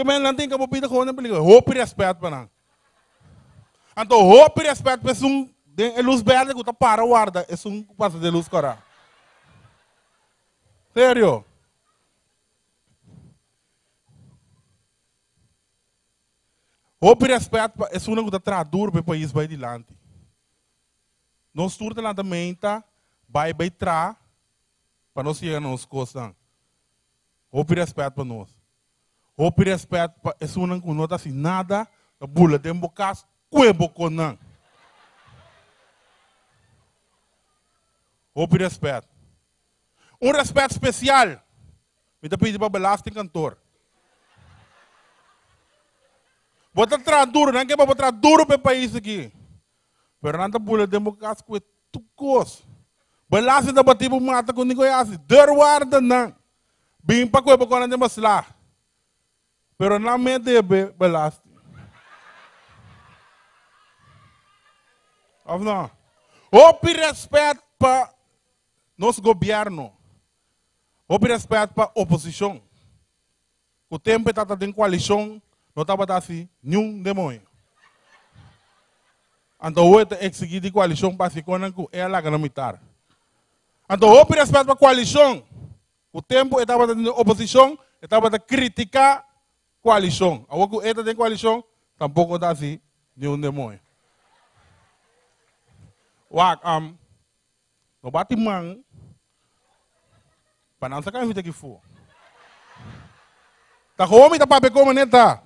Que men não tem que bobida com a película. Hope e respeito para não. Então, hope e respeito para um de luz verde que tá para guarda, é um passo de luz cara. Sério? Hope e respeito é uma que duro para o país vai adiante. Nós turta lá também tá vai vai tra para nós chegar nos coisas. Hope e respeito para. Hope e respeito é que não está assim nada, a bula de bocas, cuebo não. Hope e respeito. Um respeito especial. Me dá pedir para Belasting cantor. Bota tra duro, não é que para botar duro para o país aqui. Fernanda Pula democracia com tu cos. Belasting da bater por mata com ninguém assim. Derwarda não. Bim para coisa para quando mas lá. Pero não me deve Belasting. Ou não? Hope e respeito para nosso governo. Houve respeito para a oposição. O tempo está em coalição, não estava assim, nenhum demônio. Então, hoje seguir de coalição para se conectar é não militar. Então, houve respeito para a coalição. O tempo estava em oposição, estava a criticar a coalição. Agora, está em coalição, tampouco está assim, nenhum demônio. Wak, um, no bate mão, Panansa kan kita kifu. Ta homi ta pape como neta.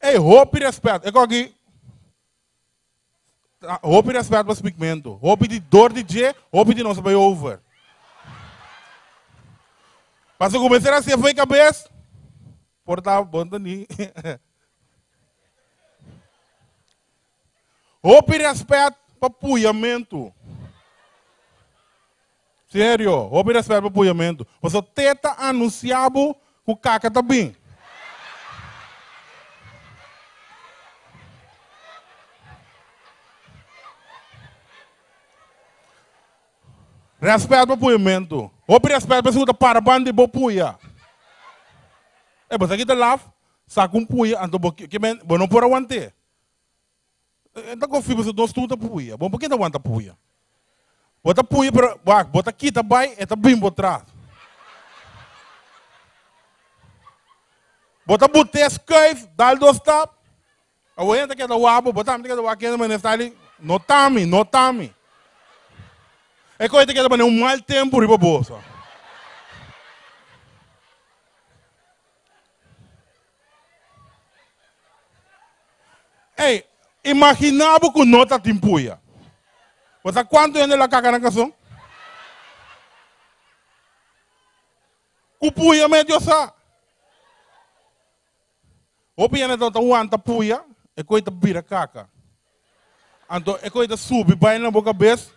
Ei, hope e respeito. É aqui. Hope e respeito para o pigmento. Hope de dor de dia, hope de nossa vai over. Mas eu comecei a ser foi cabeça. Portar bom ali. E respeito para apoiamento. Sério, houve respeito para apoiamento. Você tenta anunciar o caca está bem. Respeito para apoiamento. Houve respeito para a parabéns de bopuia. É, você aqui está lá, saca um puia, então, que não pode aguentar. Então, confio que nós tudo puia. Bom, por que não aguenta puia? Bota punha para, bota aqui também, é também botar. Bota butes cave, dá dois tap. A oenta que da wabo, bota me que da wabo, mas está ali, notami, notami. É coisa que é um mal tempo riba bolsa. Ei, imaginava que nota timpuia. Você quanto é la caca na canção? Kupuya medyo sa. Opi yan ito tawanta puya, e coita bira caca. Anto e coita subi vai na boca bes,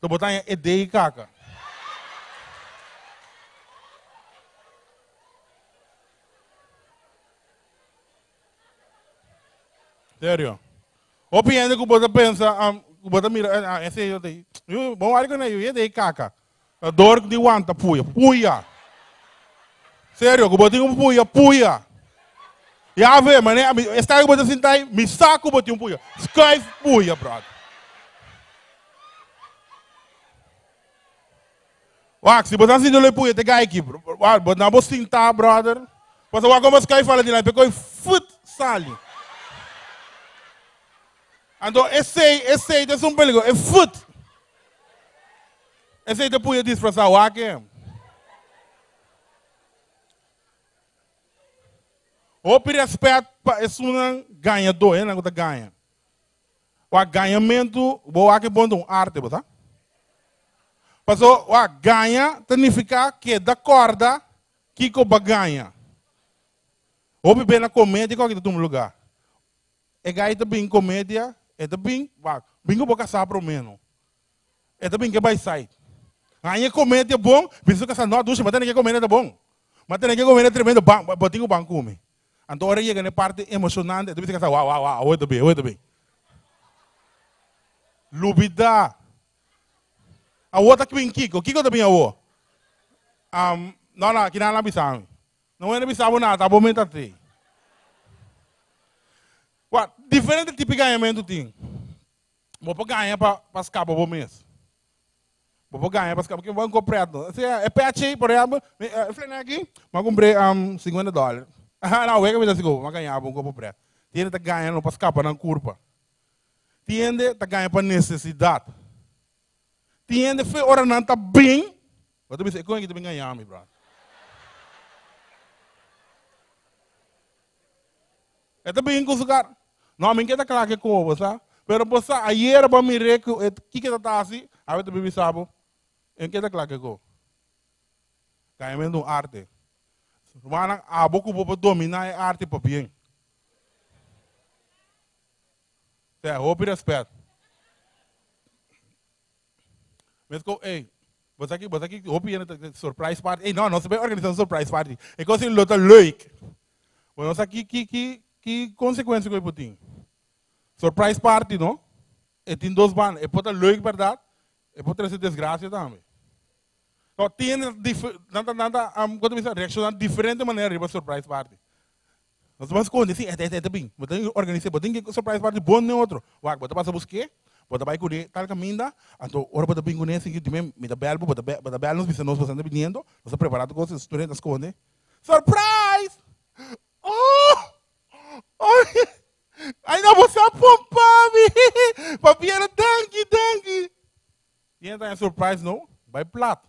to botar em edei caca. Sério. Opi yan que você pensa, um, bota mira esse eu dei eu bom algo né eu dei caca a dor de wanta puia puia. Sério que botinho puia puia. Já vê mas está aí botinho sentai me saco botinho puia. Sky puia brother Wak, se botar assim de puia te gai aqui botar na botinho tá brother Passa o agora sky fala de lá pegou foot sali então, esse, esse é um perigo. É foot. Esse é depois de disfrazar o aqui. O respeito para esse um ganhador, não é ganha. O ganhamento, o aqui bom um arte, tá? Mas o ganha significa que da corda que o ganha. O bem na comédia, qual que é o lugar? É ganha também comédia, é também, bingo boca sabro menos. É também que vai sair. Aí comédia bom, penso que essa não ducha, mas tem que comer é bom. Mas tem que é tremendo, botinho o banco come. Então, hora chega na parte emocionante, tu pensa que uau, uau, uau, oi também, oi também. Lubida. A outra que vem Kiko, Kiko também é o. Um, não, não, que não é. Não nem nada, tá bom até. What? Diferente tipo de ganhamento tem. Vou ganhar para escapar o mês. Vou ganhar para escapar, porque vou comprar. É PH, por exemplo, eu falei aqui, vou comprar um, 50 dólares. Ah, não, é que me dá 50, vou ganhar, vou comprar. Tiene que ganhar para escapar na curva. Tiene que ganhar para necessidade. Tiene que ora está bem. Te como é que tu ganhar, meu brother? É também com o cara. Não, mim que tá claro que como, sabe? Pero você ayer ba mire que que que tá assim, a ver bibi sabo. Em que tá claro que como. Caimento arte. Mana a boku bobo dominar a arte para bem. É, roupa e respeito. Mas, ei, você aqui, você aqui, roupa e surprise party. Ei, não, vai organizar um surprise party. É que você luta leuk. Você aqui, que, que, que consequência que eu tenho? Surprise party, não? E tem dois bandos. E pode leuk, verdade? E pode trazer desgraça também. Então, tem nada, nada, quando você reaccionar de diferente maneira para surprise party. Nós vamos esconder, sim, é, é, é, bem. Você tem que organizar, você tem que surprise party bom nem outro. Wag, você passa buscar, você vai com tal caminho, então, ora com ele, assim, também, me dá belo, você dá belo, precisamos, nós estamos vindo, nós estamos preparados com os estudantes, esconder. Surprise! Oh! Oh! Ainda você apompar, me! Papiera, dangue, dangue! E ainda é surprise, não? Vai plato.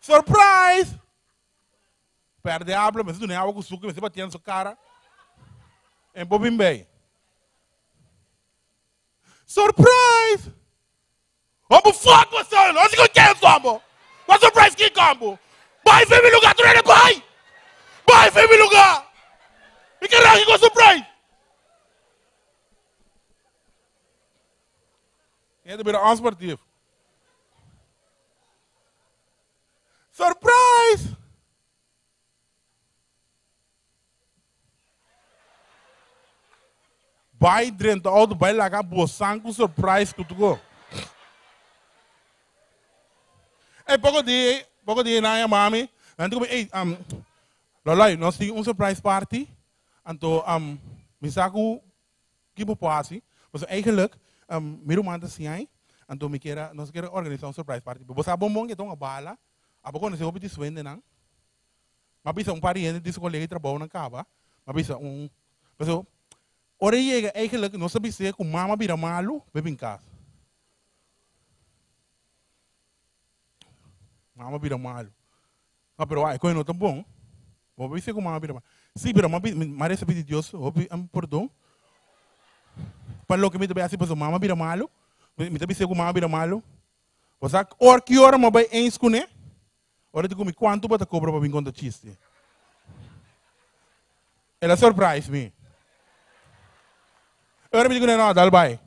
Surprise! Perde a habla, mas nem água com suco, você batendo sua cara. Em Bobimbei. Surprise! Vamos fuck você, não sei o que é combo. Mas surprise que combo. Vai, vem me lugar, tu não é pai. Vai, vem me lugar. E que raio com surprise? É de virar um esportivo. Surprise! Vai dentro do vai largar boçan com surprise que tu go. É pouco de, pouco de na minha mami. Nanti ko, eh, um, Lolai, nós temos um surprise party. Então, um, misaku, que po assim. Mas eigenlijk, um, miro manda assim aí. Então, me queira, nós queremos organizar um surprise party. Você sabe bom que então a bala. A pouco nós vamos desvender, não? Mas bisa um pariente desse colega que trabalha na cava. Mas bisa um, pessoal, Ora chega, eigenlijk, não sabe se com mama vira malo, bebe em casa. Mama vira malo. Ah, pero ai, coisa não tão bom. Vou ver se com mama vira malo. Sim, pero sabe de Deus, ouve um perdão. Para lo que me também assim, mas mama vira malo. Me também se com mama vira malo. Você, or que hora me vai ens com né? Ora de comer quanto para cobrar para vir contar chiste. Ela surprise me. Ahora me digo, no, dale bye.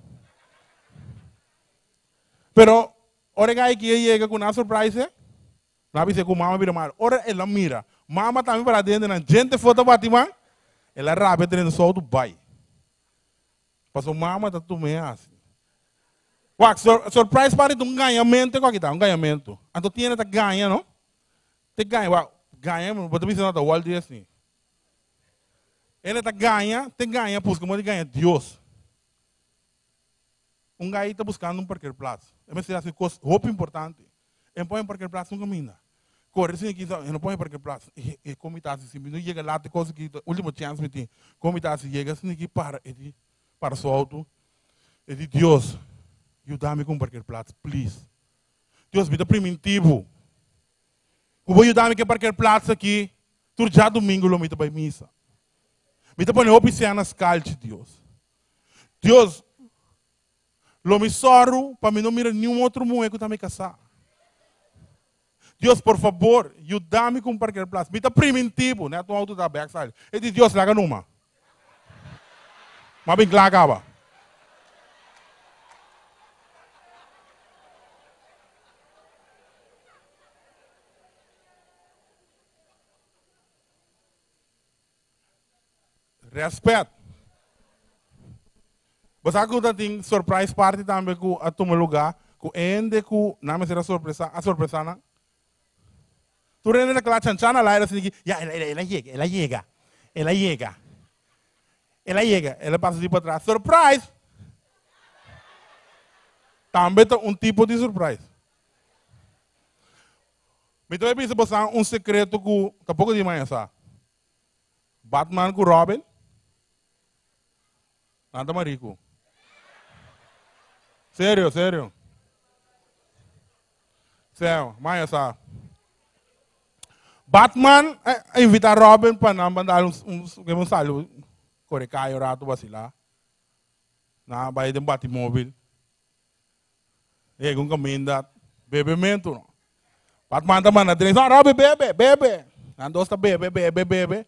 Pero, ahora que hay que llega con una sorpresa, la dice con mamá mira mal. Ahora ela mira. Mamá también para dentro, na gente foto Batman, ela rápido tendo só do pai. Passou mama tá tudo meio assim. Uau, sur surprise para um ganhamento, qual que tá? Um ganhamento. Então tinha que ganha, não? Tem ganha, uau, ganha, mas também não tá Walt Disney. Ele tá ganha, tem ganha, porque como ele ganha Deus gajo está buscando um parqueiro plazo. É uma cidade com roupa importante. Ele põe um parqueiro plazo nunca mina. Corre aqui, ele não põe um parqueiro plazo. E, e como está assim, não chega lá, tem coisa que, última chance me. Como está assim, chega assim aqui para, ele, para o alto. Ele Deus, ajuda-me com um parqueiro plazo, please. Deus, me dá primitivo. Eu vou ajudar-me com um parqueiro plazo aqui. Tu já domingo, eu me dá para missa. Me dá para roupa e nas calças, Deus. Deus, Lo me sorro para mim não mirar nenhum outro mulher que está me casar. Deus, por favor, ajuda-me com parqueiro plaza. Me está primitivo, né? Tu auto da backside. E diz, Deus, larga numa. Mas bem largava. Respeito. Você acuda tem surprise party também com a toma lugar, com ende com não me será surpresa, a surpresa não. Tu rende na classe chanchana lá, ela assim, ya, ela, ela, ela chega, ela chega, ela chega. Ela chega, ela passa de para trás. Surprise! Também tem um tipo de surprise. Então eu penso você um secreto que tampouco de manhã, sabe? Batman com Robin. Nada marico. Sério, sério. Sério, manhã, sabe? Batman eh, invita Robin para mandar uns, uns, um saludo. Corecaio, rato, vacilar. Na baía de um batimóvel. E com caminho, bebimento, não. Batman teman na três, Robin, bebe, bebe. Na dosta bebe, bebe, bebe.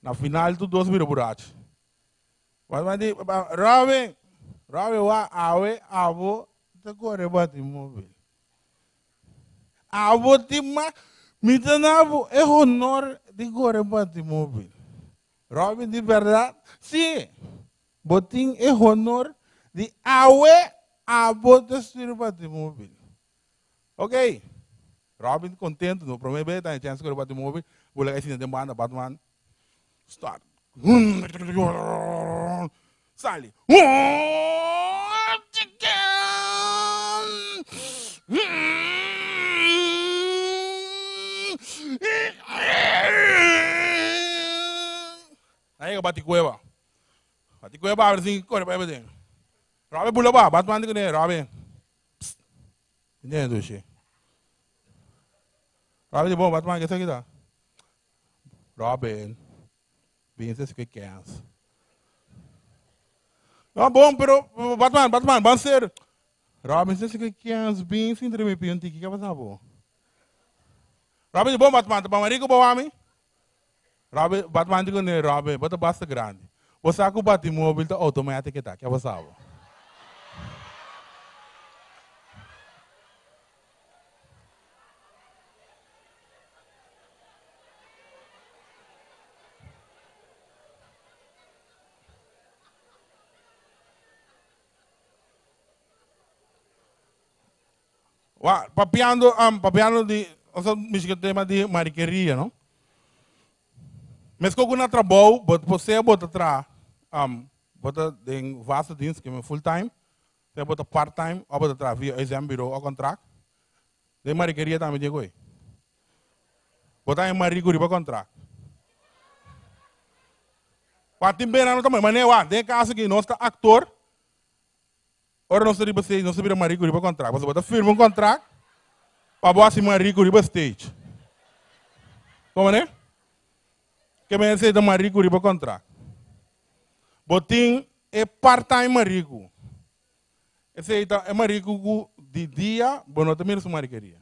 Na final, tu dois vira buraco. Batman diz, Robin, Robin, wa, awe, avo, te corre batimóvel. Avo, tima, Mitanavo é honor de correr batimóvel. Robin, de verdade, sim. Botim é honor de awe a bota sur batimóvel. Ok. Robin contente, no primeiro vez, tem chance correr batimóvel. Vou levar esse de banda, Batman. Start. Sali. Aí eu bati cueva. Bati cueva, abre assim, corre para ver. Robin pula ba, Batman di kene, Robin. Ini tu sih. Robin di bawah Batman kita kita. Robin. Vince que queres. Não, bom, pero Batman, Batman, vamos ser. Robin, se que queres, bem, sem tremer, pion, tiki, que vai bom. Robin, bom Batman, tá bom, marico, bom homem. Robin, Batman di kene, Robin, bota basta grande. Você com o batimóvel tá automático que tá, que vai saber. Papiando, um, papiando de, osa misga tema de mariqueria, não? Mas com na trabalho, você bota tra, um, bota den vaste dienst que é full time, você bota part time, ou bota tra via exam bureau ou contract. De mariqueria também digo aí. Bota em maricuri para contract. Patim bem não também, mas nem lá, tem caso que nós actor Ora nós sabemos você, nós sabemos marico riba contrato. Você bota firma um contrato para você marico riba stage. Como né? Que me aceita marico riba contrato. Botim é part-time marico. Esse é marico de dia, bom, não também é mariqueria.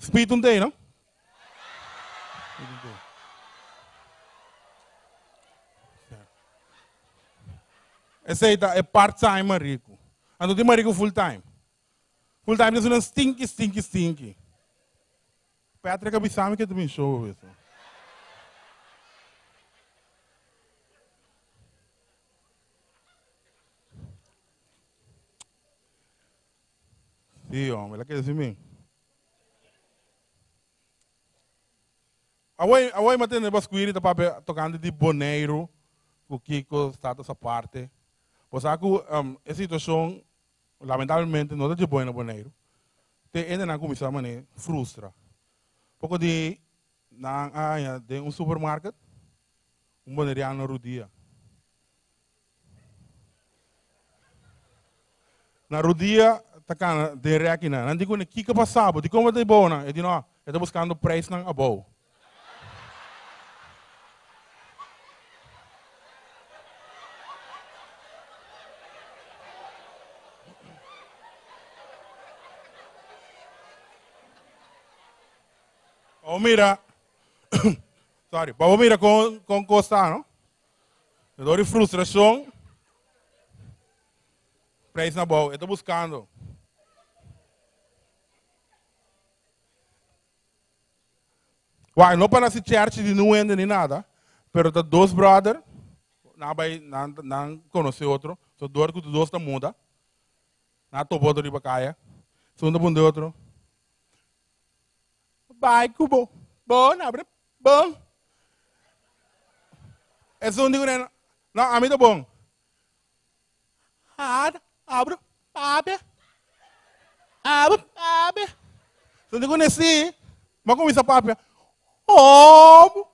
Speed um tem, não? Esse aí é part-time marico. Ando de marico full-time. Full-time é um stinky, stinky, stinky. Patrick abisame que tu me show isso. Sim, homem, ela quer dizer mim. Away, away matendo bascuiri tá tocando de boneiro, o Kiko está essa parte. Pues aku um, a situação, lamentavelmente, não é de boa no boneiro. Te ainda na comissão, mané, frustra. Pouco de na área de um supermercado, um boneiriano rodia. Na tá cá de digo, que que passava? De como bom, né? Eu digo, não, eu estou buscando preço na abou. Mira, sorry, vamos mira com, com Costa, não? Eu dou frustração. Preço na boa, eu estou buscando. Uai, não para se church de não ende nem nada, pero tá dois brothers, não vai, não, não conhece outro, só dois que dois da muda, na topo do riba caia, Segundo de outro. Vai, cubo. Bom, abre. Bom. É segundo digo, não, a tá bom. Abre, abre, abre. Abre, abre. Segundo digo, nesse. Mas como isso é papo? Obo.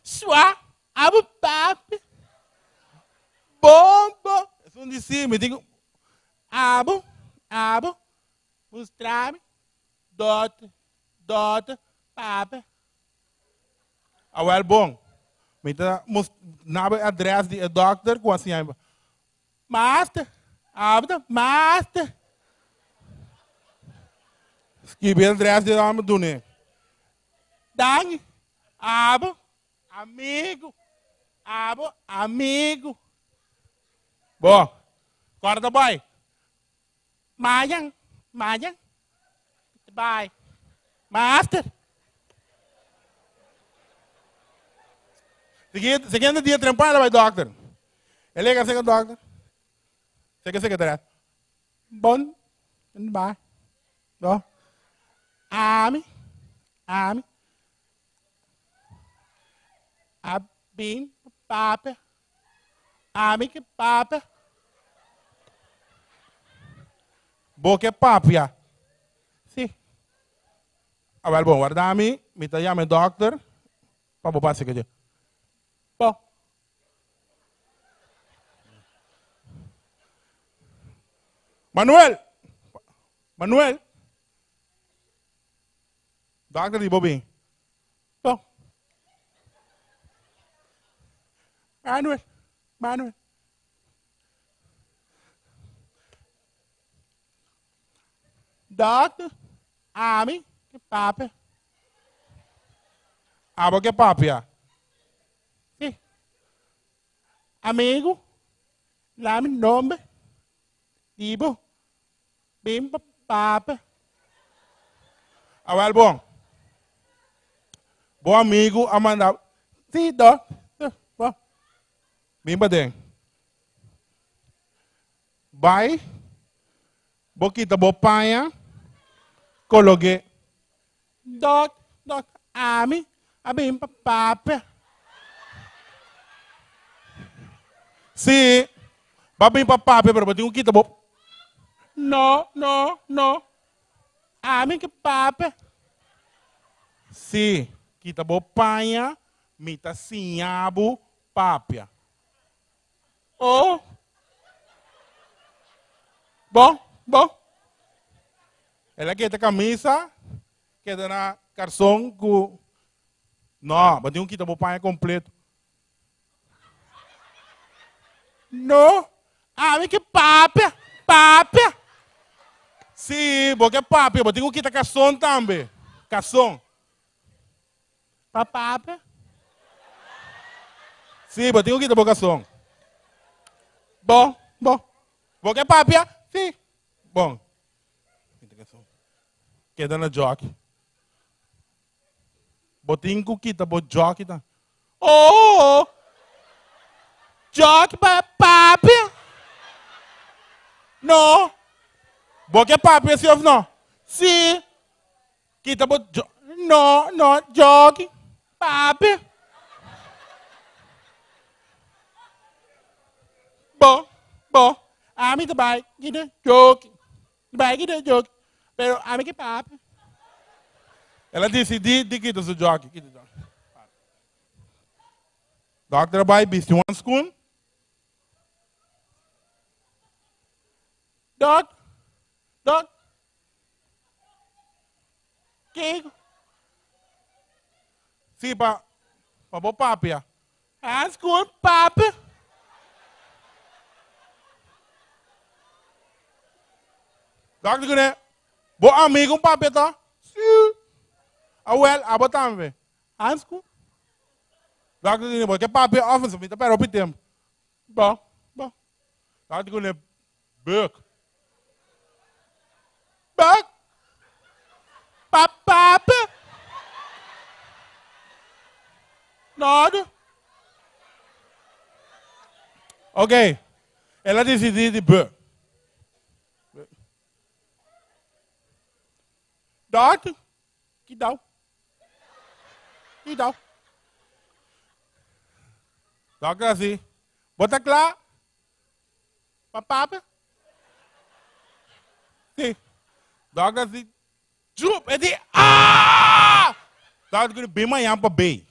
Sua. Abre, papo. Bomba. Segundo disse, me digo. Abo, abo, mostrar-me, dot, Babe. Ah, wel bom. Mita must nabe address the eh, doctor com assim aí. Master, abda, master. Skip address de homem do né. Dang, abo, amigo, abo, amigo. Bom, corda boy. Mayang, mayang. Bye. Master. Seguinte dia trampar vai doctor. Ele é que o doctor. Que secretário. Bom, bye. Đó. Ami. Ami. Abim papa. Ami que papa. Boke papia. Sì. Avel bon, guardami, mi tagliamo il doctor. Papo passi che c'è. Manuel. Manuel. Doctor di Bobby. Boh. Manuel. Manuel. Doctor, Ami, que papo. Abo que papia. Sim. Amigo, lá me nome. Ibo, bim papa. Awal bom. Bom amigo, Amanda. Sim, dó. Bom. Bimba den. Vai. Boquita bopanha. Coloquei. Doc, doc, ami, abim papapé. Sim. Babim papapé, pero tengo que bo. No, no, no. Ami que pape. Sim. Kita bo panha, mita sinhabo, papia. Oh. Bom, bom. Ela quer ter camisa, quer na garçom com... Não, mas tem um tá pai completo. Não. Ah, mas que papo, papo. Sim, porque mas tem um que tá garçom também. Garçom. Papape. Sim, tem um que tá garçom. Bom, bom. Porque papo, sim. Bom queda na jockey. Botin ko kita bo jockey ta. Oh! Jockey pa papi. No. Boke papi si of no. Si. Kita bo No, no, jockey. Papi. Bo, bo. Ami ta bai, gida jockey. Bai gida jockey. Pero a mim que papo. Ela disse, di, di kita sa jockey. Kita jockey. Dr. Bai, bist du one school? Doc? Que? Sim, pa, pa bo papia. Ah, school, papa. Dr. Gune, Bo amigo um papeta. Sim. A well, a botam ve. Ansku. Dog ni bo ke pape office mi ta pero pitem. Bo, bo. Dog ni Buk. Papape. Nada. Ok. Ela decidiu de buk. Dat, que dá. Que dá. Dá assim. Bota lá. Papapa. Sim. Dá assim. Jup, é de. Ah! Dá bem manhã para bem.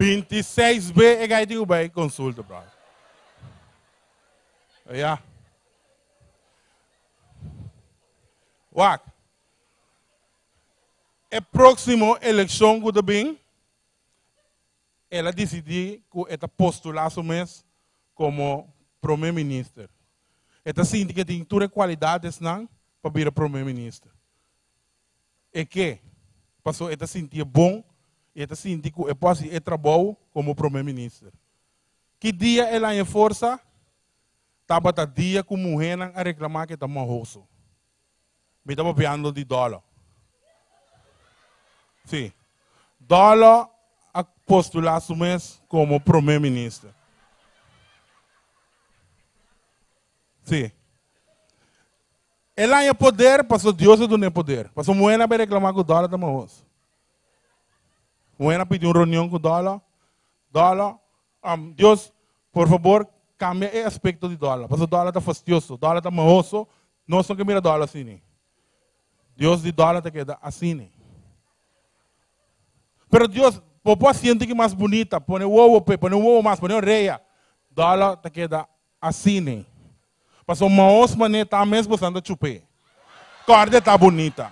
26B é que eu vai consulta, brother. Ja. Wak. É próximo eleição que ela decidiu que ela postular mês como primeiro-ministro. Ela sente que tem todas as qualidades não para vir primeiro-ministro. E que? Passou, ela sentia bom ela sentia que eu posso ir trabalho como primeiro-ministro. Que dia ela em força? Estava dia com mulher a reclamar que está morroso. Me estava piando de dólar. Sim. Dólar a postular mês como primeiro-ministro. Sim. Ela é poder, passou Deus não é poder. Passou mulher a reclamar que o dólar está morroso. Mulher pediu uma reunião com o dólar. Dólar, um, Deus, por favor, cambia o aspecto do dólar. Porque o dólar está fastidioso, o dólar está morroso. Não só que mira dólar assim. Deus de dólar queda assim. Pero Deus, por paciente que mais bonita, põe o ovo, põe o ovo mais, põe o reia. Dólar te queda assim. Mas o maos mané está mesmo usando chupé. Corda está bonita.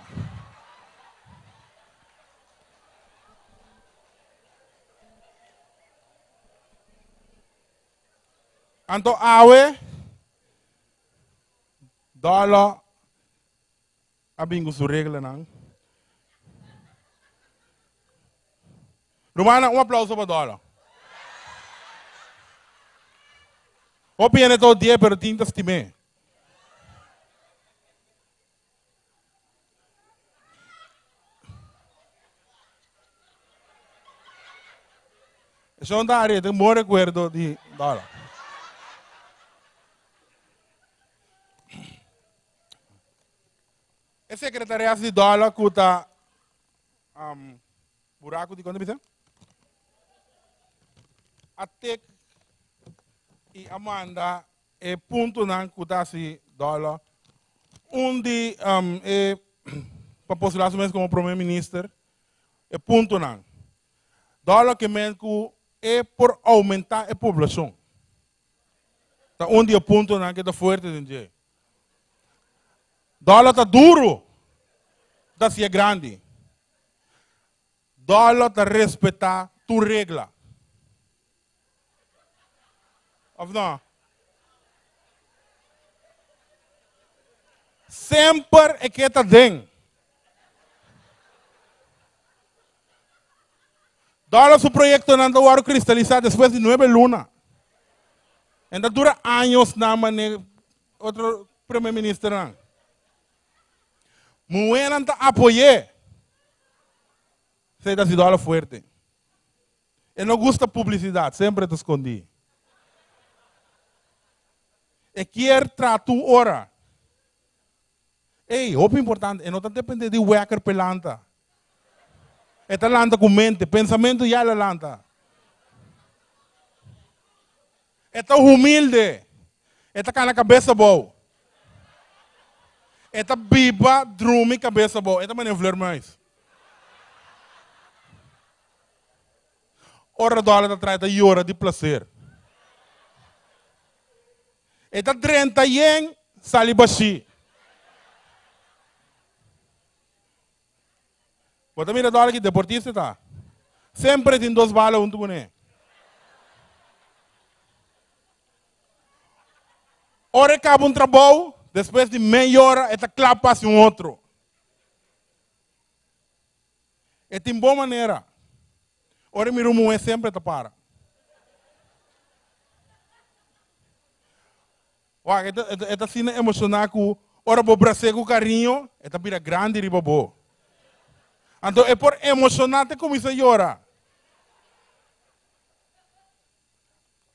Anto awe, dólar, abingo su regla não. Romana, um aplauso para dólar. O piene todo dia, pero tinta estime. Sono da área, tenho bom recuerdo de dólar. E secretariado de dólar custa um, buraco de quanto bisa? Até e Amanda é ponto não custa se dólar. Onde um, é para postular mesmo como primeiro-ministro é ponto não. Dólar que mesmo é por aumentar a população. Tá onde é ponto não que está forte de Dólar está duro. Está se é grande. Dólar está respeitar tu regra. Ou não? Sempre é que está dentro. Dólar su proyecto não está cristalizado depois de nove lunas. Ainda dura anos na maneira outro primeiro-ministro. Mueran apoyé. Sei da cidade forte. Eu não gosto publicidade, sempre te escondi. E quer trato ora. Ei, o importante, é não depende de weaker pelanta. É lanta com mente, pensamento já é lanta. Tão humilde. Tão na cabeça boa. Eta biba, drumi, cabeça boa. Eta mané flor mais. Ora dólar da trata e hora de prazer. Eta 30 yen sali baixi. Bota mira dólar que deportista tá. Sempre tem duas balas um tubuné. Ora acaba um trabalho, depois de meia hora, esta clapa passa um outro. É de boa maneira. Ora, meu irmão é sempre te para. Olha, esta cena emocional com ora bo bracer com carinho, é também grande riba bo. Então é por emocionante como isso llora.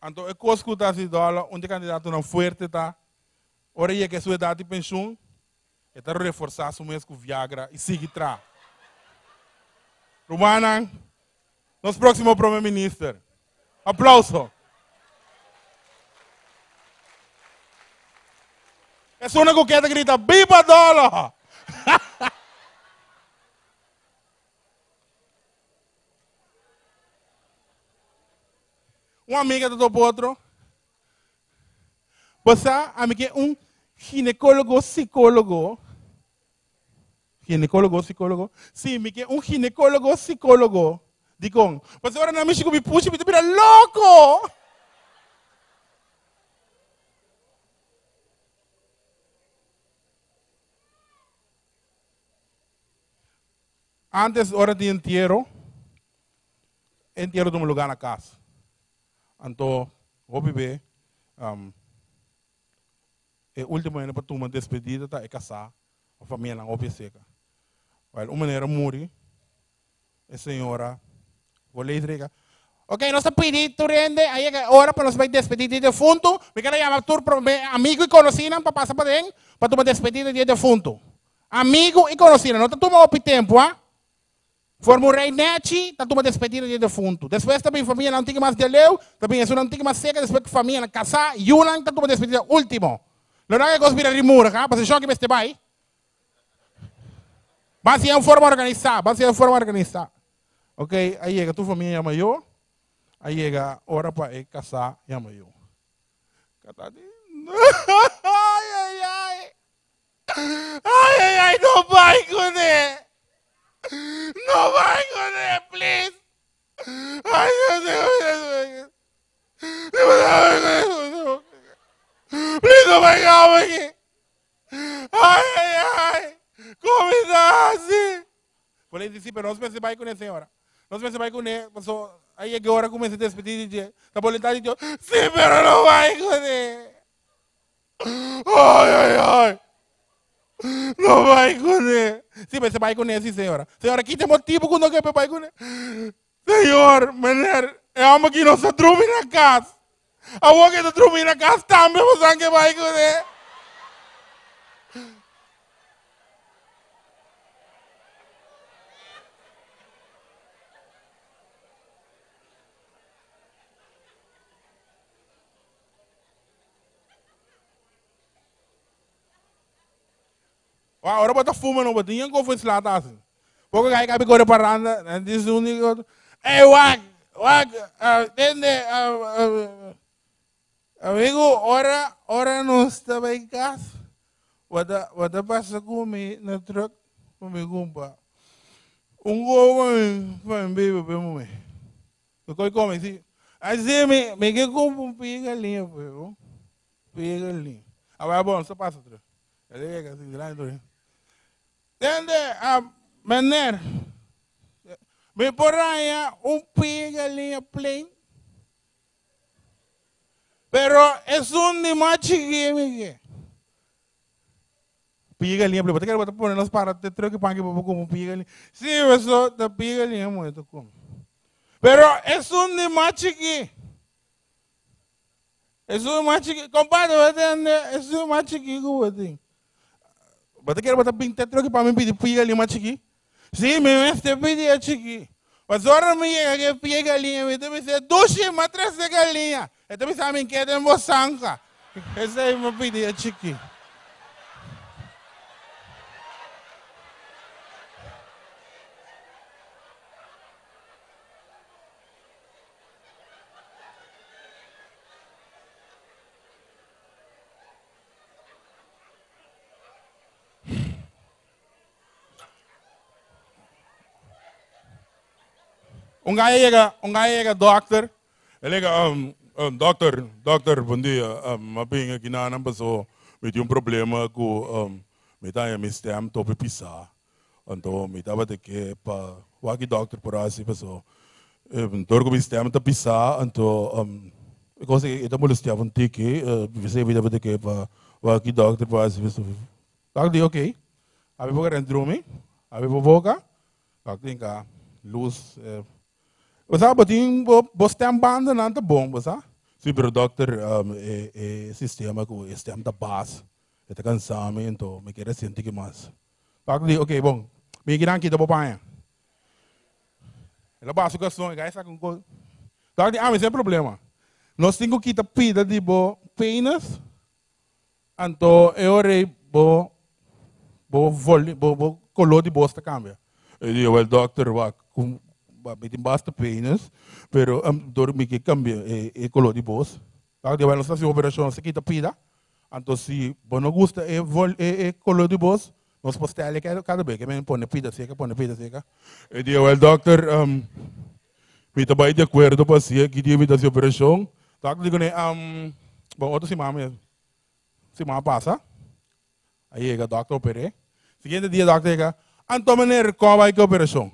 Então é coisa que está se onde candidato não forte tá. Ora é que é sua idade de pensão, é está reforçar o mês com Viagra e sigue atrás. Romana, nosso próximo primeiro-ministro. Aplauso. É só uma coqueta que grita, viva dólar! uma amiga do outro. Você, amiga, é um ginecólogo, psicólogo. Ginecólogo, psicólogo. Sim, me é um ginecólogo, psicólogo. Digo, você agora na México me puxa e me vira louco! Antes, hora de entierro, entierro de um lugar na casa. Então, vou viver. Um, é último ano para tomar despedida, tá? É casar. A família não seca. Well, uma maneira morre. A senhora, vou lhe dizer, Ok, nós pedimos, rende, aí é hora para nós vai despedir de defunto. Me quero chamar tu amigo e conhecido para passar para dentro, para tomar despedida de defunto. Amigo e conhecido, não está tomando tempo, ah? Formulei neti, tá uma despedida de defunto. Depois também família não tinha mais de leu, também isso não tinha mais seca, depois que família casar, e uma tá uma despedida último. Não é que vira rimura, cá, para choque este vai. Mas é uma forma organizada, mas é uma forma organizada. Ok, aí chega tua família chama eu, aí chega a hora para casar, chama eu. Ai, ai, ai. Ai, ai, ai, não vai ele. No vai él, please. Ay, Dios mío. No Please, venga, aquí. Ay, ay, ay. ¿Cómo está así? Falei, disse, pero não se vai com ele, senhora. Não se vai com ele. Passou, aí é que hora comecei a despedir de Tá boletado e eu, sim, pero não vai com. Ai, ai, ai. Não vai com. Sim, mas você vai com sim, senhora. Senhora, aqui tem motivo quando eu quero vai com. Senhor, mulher, é uma que não se na casa. A uma que dorme na casa também, você que vai com ele. Ora bota fuma no botinho, como foi lá assim. Porque aí cabe correr para anda, diz um nigo, ei wag, wag, entende, amigo, ora, ora não estava em casa. Wada, wada passa comigo na truck, comigo. Um gol vai beber para mim. Eu coi come assim. Assim me, me que compra um piga linha, pô. Piga linha. Agora bom, só passa truck. Ele é assim, então. Entende? A maneira. Me poraya um piga linha plain. Pero es un de machi que Piga linha plain. Porque botar por nós para te troque para que como piga linha. Sim, isso da piga linha muito como. Pero es un de machi que Es un machi que compadre, es un machi que como Bata kira bata pinta troki pa mi pidi piga lima chiki. Si me meste pidi a chiki. Mas ora mi é que piga linha, me deve ser dushi matra se galinha. E deve ser min que tem bosanca. Esse aí me pidi a chiki. Chega, um gajo chega, doctor, ele chega, um, um, doctor, doctor, bom dia, um, eu aqui na Ana pessoa, me tinha um problema com, um, me tá me stem, tô para pisar, então me tava de que para, o aqui doctor por assim pessoa, um, com me stem, tá pisar, então, um, eu consegui, eu tô molestando um tique, você vai de que para, o aqui doctor por assim pessoa, Dacht die, oké. Abi boga ren dromi. Abi boga. Dacht die ka luz. Eh. Basta botin bo bo stem banda nan ta bom, basta. Super doctor um, e, e sistema ku e stem da bas. Ita kan sami into, me quere sentir que mais. Dacht die, oké, bom. Me giran kita bopanha. Ela basta com som, guys, com coisa. Dacht die, ah, mas é problema. Nós temos que pida de bo penas. Anto eu rei bo bo voli bo bo color de bosta cambia. Eu digo, well, doctor, va com bitin basta penas, pero um, dormi que cambia e, e color de bosta. Dacht die, well, nós fazemos operação, se kita pida. Anto se bo não gusta e vol e, e color de bosta, nós postele cada cada vez que me põe pida seca, põe pida seca. Eu digo, well, doctor, um, me trabalho de acordo para si, que dia me dá essa operação. Dacht die, um, bom, outro se mama semana passa. Aí chega o doctor operei. Seguinte dia, o doctor chega, Anto maneira, qual vai que operação?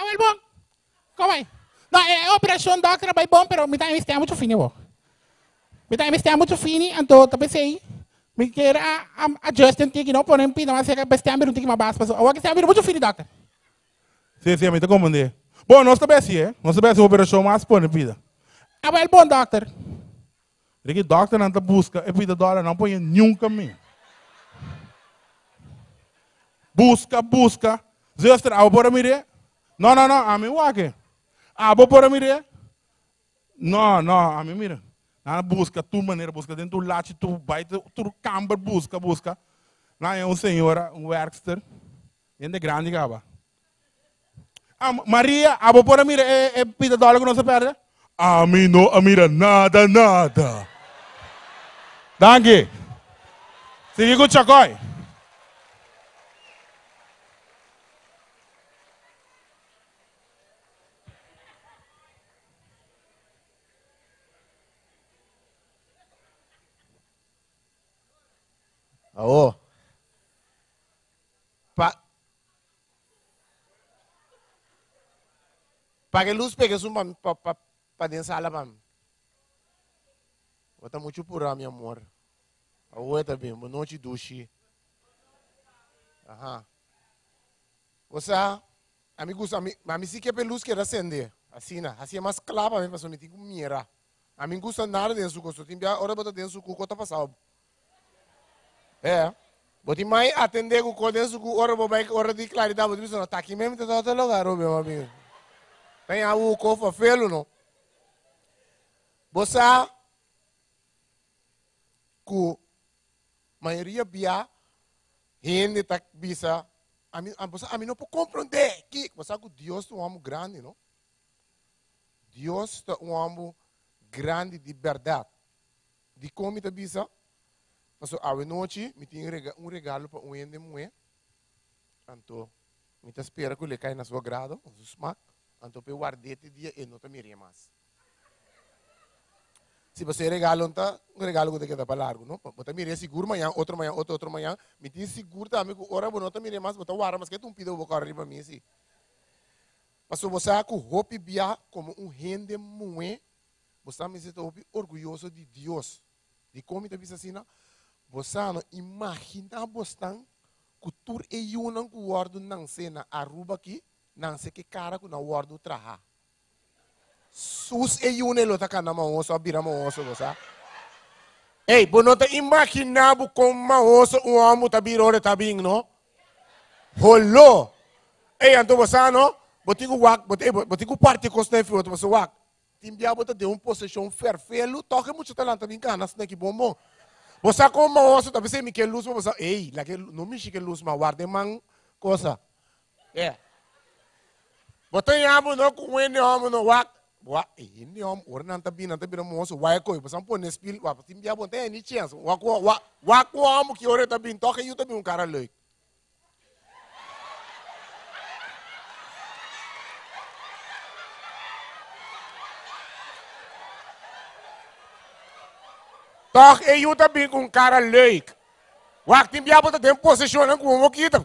Well, bom. Qual vai? Não, é operação doctor vai bom, pero me dá investir muito fino, bom. Me dá investir muito fino, então, talvez aí, me quer a adjust um tique, não, por exemplo, não, mas é que investir um tique mais baixo, mas o que está muito fino, doctor. Sim, sim, me está compreendendo. Bom, nós também assim, é? Nós também assim, operação mais por vida. Ah, well, bom, doctor. Porque doctor não está busca, e vida dólar não põe nenhum caminho. Busca, busca. Zuster, abo por mire? Não, não, não, a mim o aqui. Abo por mire? Não, não, a mim mira. Na busca, tu maneira, busca dentro do late, tu vai, tu, camber, busca, busca. Lá é um senhora, um workster, ainda grande, gaba. Ah, Maria, abo por mire, é, é vida dólar que não se perde? A mim não, a mira nada, nada. Danke. Sige ko chakoy. Oo. Pa Pague luz pegue pa pa dentro sala pam. Bota muito por meu amor. A outra bem, boa noite duche. Aham. Você, amigos, a mim se que é luz que acender. Assim, assim é mais claro para mim, para mim, mira. A mim gusta nada dentro do curso. Tem hora botar dentro do curso, tá passado. É. Boti mais atender o curso dentro do curso, hora bobai, hora de claridade, boti pensando, tá aqui mesmo, tá outro lugar, meu amigo. Tem a o cofa felo, não? Você, ku maioria bia gente tá bisa a mim a mim não pode compreender que você sabe Deus é um homem grande não Deus é um homem grande de verdade de como tá bisa mas a noite me tem um regalo para um ende mulher então me tá espera que ele cai na sua grado o smack então para guardar dia e não tá me mais se você regala um, um regalo que queda para largo, não? Bota mire seguro manhã, outro manhã, outro outro manhã, me tem seguro também, ora bom, não mire mais, bota o ar, mas que tu pediu vou correr para mim assim. Mas você com roupa bia como um rende muito, você me sente orgulhoso de Deus. De como está bisa assim, não imagina você que tur e eu não guardo não sei na aruba aqui, não sei que cara que não guardo traha. Sus e yune lo taka na maoso abira maoso bosa. Ei, bo não te imaginabo com maoso um homem tabiro ore tabing no holo Ei, anto bosa no botigo wak botigo parte costa fi outro bosa wak timbia bota de um possession ferfelo toque muito talento bem canas né que bom bom bosa com maoso tabi se mi que luz bosa ei que não me chique luz ma guarde coisa é Botei amo no com ele homem no wak wa ini om or nan tabi nan tabi mo so wa ko pa sampo ne spil wa tim bia bon te ni chance wa ko wa wa ko om ki ore tabi to ke yu tabi un cara leuk Toch e yu tabi un cara leuk wa tim bia bon te position ko mo kita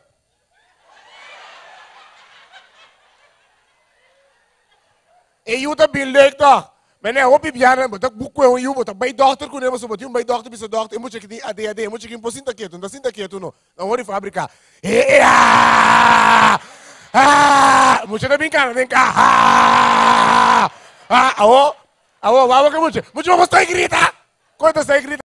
E the bill leg toch? Mas é o pibiana, botar buco é um iu, botar bai doctor ele, mas botar um bai doctor, bisa doctor, muito que tem ADHD, muito que impossível quieto, não sinta quieto não. Não vou fabricar. Eh, ah! Ah! Muito da brincar, vem cá. Ah! Ah, awo. Awo, wawa ka muito. Muito vamos estar grita. Quanto sai grita?